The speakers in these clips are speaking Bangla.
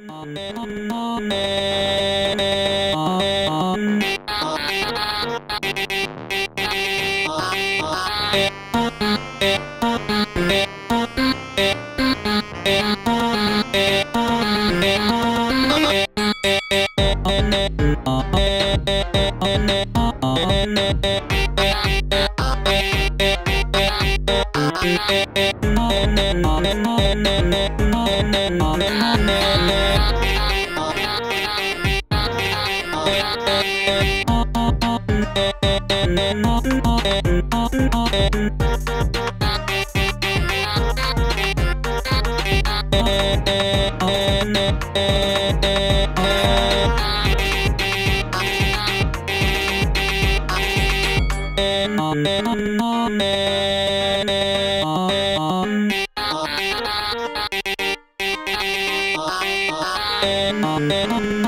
Amen. Amen.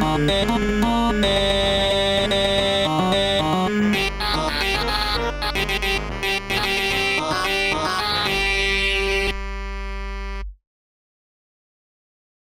Amen. Amen.